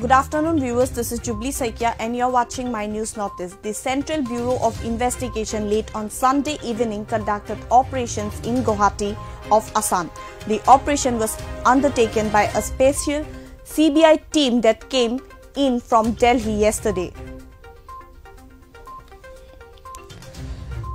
Good afternoon, viewers. This is Jubilee Saikia, and you're watching My News Northeast. The Central Bureau of Investigation late on Sunday evening conducted operations in Guwahati of Assam. The operation was undertaken by a special CBI team that came in from Delhi yesterday.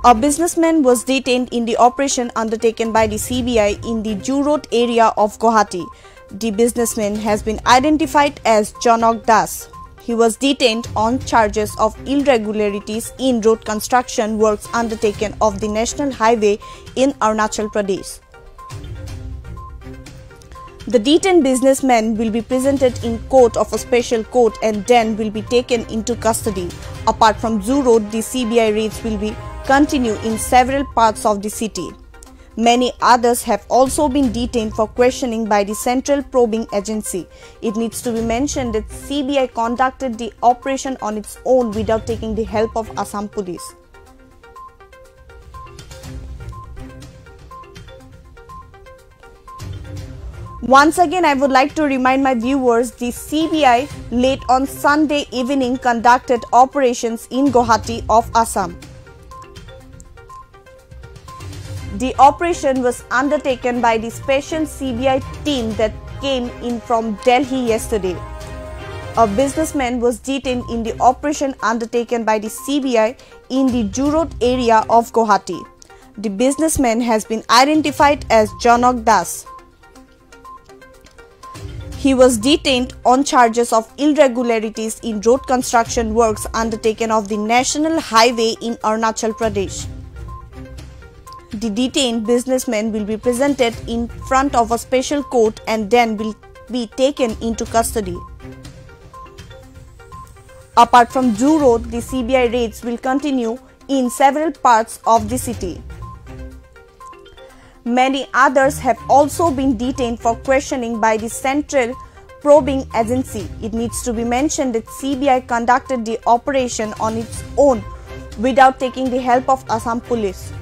A businessman was detained in the operation undertaken by the CBI in the Zoo Road area of Guwahati. The businessman has been identified as Janok Das. He was detained on charges of irregularities in road construction works undertaken of the national highway in Arunachal Pradesh. The detained businessman will be presented in court of a special court and then will be taken into custody. Apart from Zoo Road, the CBI raids will be continue in several parts of the city. Many others have also been detained for questioning by the Central Probing Agency. It needs to be mentioned that CBI conducted the operation on its own without taking the help of Assam police. Once again, I would like to remind my viewers the CBI late on Sunday evening conducted operations in Guwahati of Assam. The operation was undertaken by the special CBI team that came in from Delhi yesterday. A businessman was detained in the operation undertaken by the CBI in the Zoo Road area of Guwahati. The businessman has been identified as Janok Das. He was detained on charges of irregularities in road construction works undertaken of the national highway in Arunachal Pradesh. The detained businessman will be presented in front of a special court and then will be taken into custody. Apart from Zoo Road, the CBI raids will continue in several parts of the city. Many others have also been detained for questioning by the Central Probing Agency. It needs to be mentioned that CBI conducted the operation on its own without taking the help of Assam police.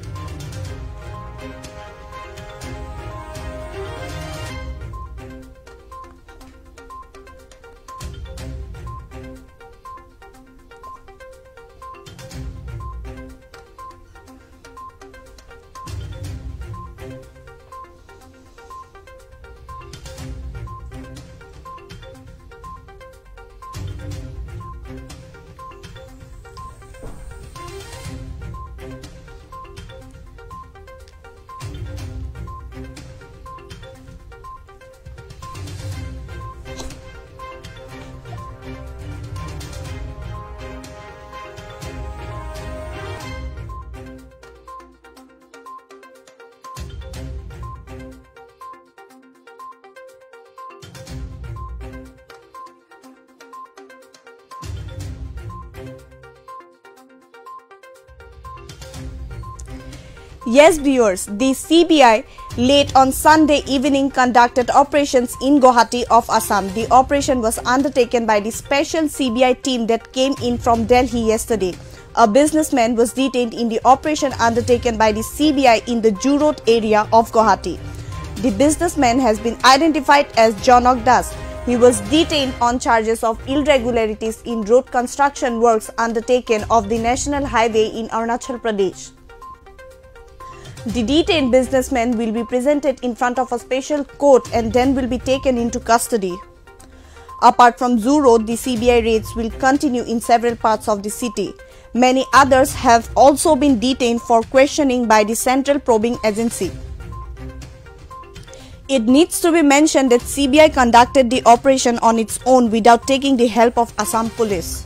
Yes, viewers, the CBI late on Sunday evening conducted operations in Guwahati of Assam. The operation was undertaken by the special CBI team that came in from Delhi yesterday. A businessman was detained in the operation undertaken by the CBI in the Road area of Guwahati. The businessman has been identified as Janok Das. He was detained on charges of irregularities in road construction works undertaken of the national highway in Arunachal Pradesh. The detained businessman will be presented in front of a special court and then will be taken into custody. Apart from Zoo Road, the CBI raids will continue in several parts of the city. Many others have also been detained for questioning by the Central Probing Agency. It needs to be mentioned that CBI conducted the operation on its own without taking the help of Assam police.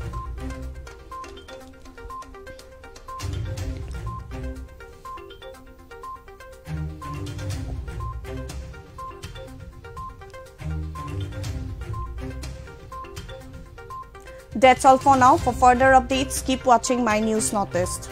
That's all for now. For further updates, keep watching My News Northeast.